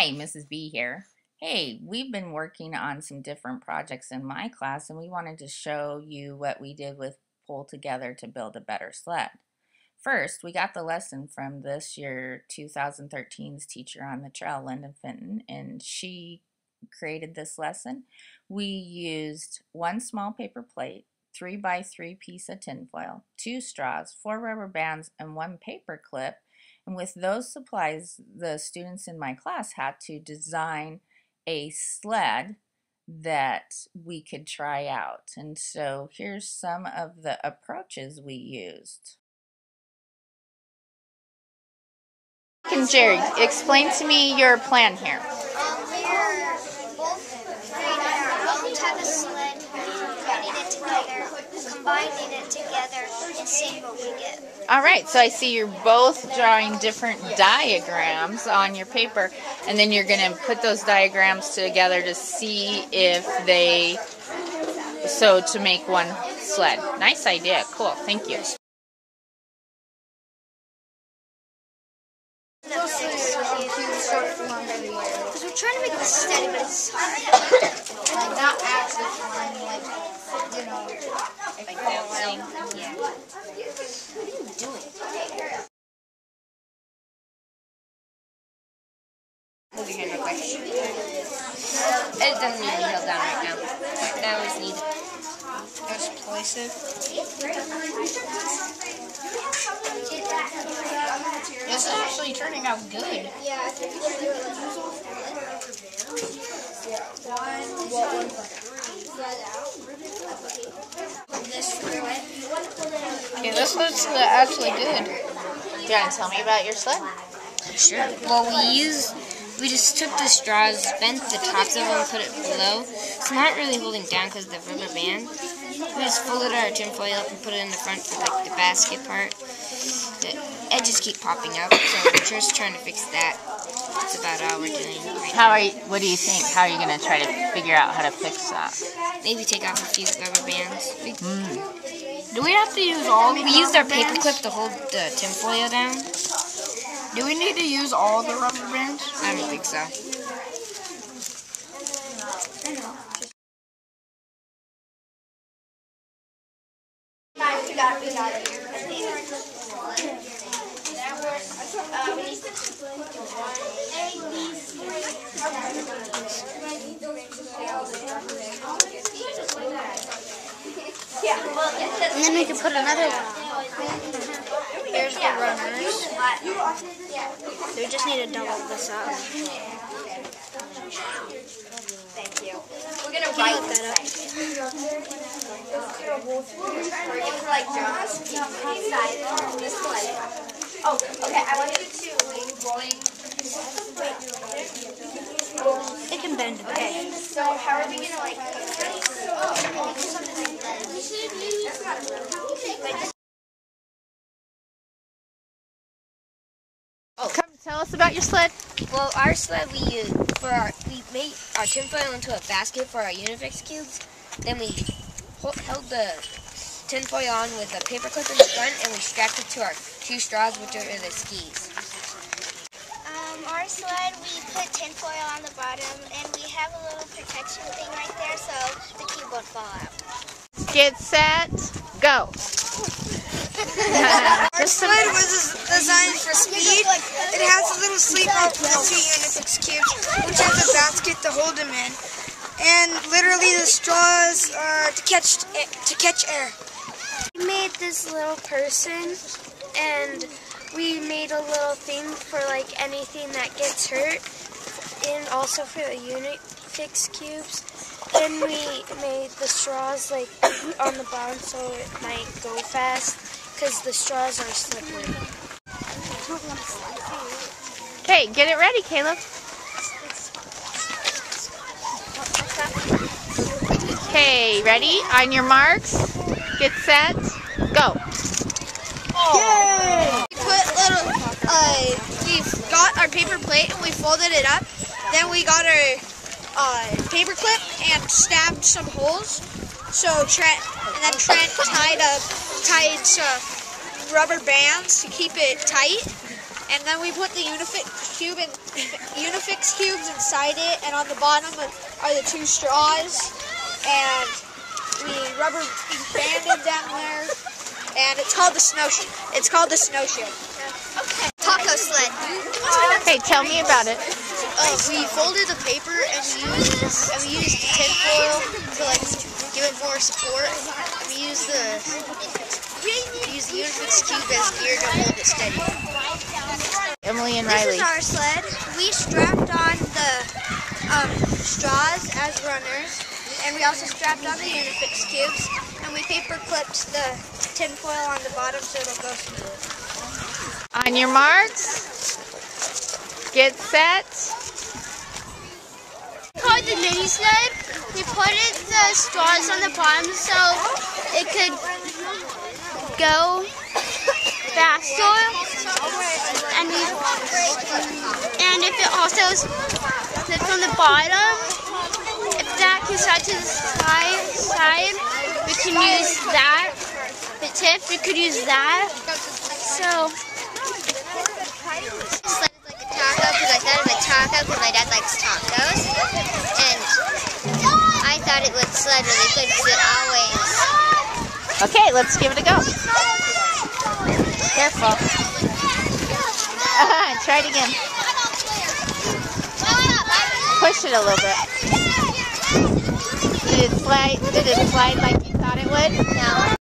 Hi, Mrs. B here. Hey, we've been working on some different projects in my class and we wanted to show you what we did with Pull Together to build a better sled. First, we got the lesson from this year 2013's teacher on the trail, Linda Fenton, and she created this lesson. We used one small paper plate, three by three piece of tinfoil, two straws, four rubber bands, and one paper clip and with those supplies, the students in my class had to design a sled that we could try out. And so here's some of the approaches we used. And Jerry, explain to me your plan here. Um, we're both creating our own type of sled, putting it together, combining it together, and seeing what we get. All right, so I see you're both drawing different diagrams on your paper, and then you're going to put those diagrams together to see if they, so to make one sled. Nice idea. Cool. Thank you. Because we're trying to make this steady, but it's hard. like not actually flying, like you know. Yeah. Hold your hand real quick. It doesn't need to be held down right now. Now we just need explosive. This is actually turning out good. Yeah, Okay, this looks uh, actually good. You want to tell me about your sled? Sure. Well, we use we just took the straws, bent the tops of them, and put it below. It's not really holding down because of the rubber band. We just folded our tinfoil up and put it in the front for like the basket part. The edges keep popping up, so we're just trying to fix that. That's about all we're doing right How now. are you, what do you think? How are you going to try to figure out how to fix that? Maybe take off a few rubber bands. We, hmm. Do we have to use all the we used our paper bands? clip to hold the tinfoil down. Do we need to use all the rubber bands? I don't think so. And then we can put another one. Here's the runners. We just need to double this up. Thank you. We're gonna write that up? We're like draw each side on this way. Oh, okay. I want you to rolling. It can bend. Okay. So how are we gonna like tell us about your sled. Well, our sled we used for our we made our tinfoil into a basket for our Unifix cubes. Then we hol- held the tinfoil on with a paper clip in the front, and we strapped it to our two straws, which are the skis. Um, our sled, we put tinfoil on the bottom, and we have a little protection thing right there, so the cube won't fall out. Get set, go. Our sled was designed for speed. It has a little sleep out for the two Unifix cubes, which has a basket to hold them in, and literally the straws are to catch eh, to catch air. We made this little person and we made a little thing for like anything that gets hurt and also for the Unifix cubes. Then we made the straws like on the bottom so it might go fast because the straws are slippery. Okay, get it ready, Caleb. Okay, ready? On your marks, get set, go. We put little, uh, we got our paper plate and we folded it up. Then we got our uh, paper clip and stabbed some holes. So Trent, and then Trent tied up, tied some rubber bands to keep it tight. and then we put the Unifix cube and Unifix cubes inside it, and on the bottom are the two straws, and we rubber banded them there, and it's called the snowshoe. It's called the snowshoe. Okay. Taco sled. Hey, tell me about it. Uh, we folded the paper and we used and we used tin foil to like give it more support. And we used the we used the Unifix cube as gear to hold it steady. Emily and Riley. This is our sled. We strapped on the um, straws as runners, and we also strapped on the Unifix cubes, and we paper clipped the tin foil on the bottom so it'll go smooth. On your marks, get set. called the mini sled. We put it, the straws on the bottom so it could go faster. And we, and if it also slips on the bottom, if that can slide to the side, side, we can use that. The tip, we could use that. So is like a taco because a taco because my dad likes tacos. And I thought it would sled really good because it always. Okay, let's give it a go. Careful. Uh-huh, try it again. Push it a little bit. Did it slide? Did it slide like you thought it would? No.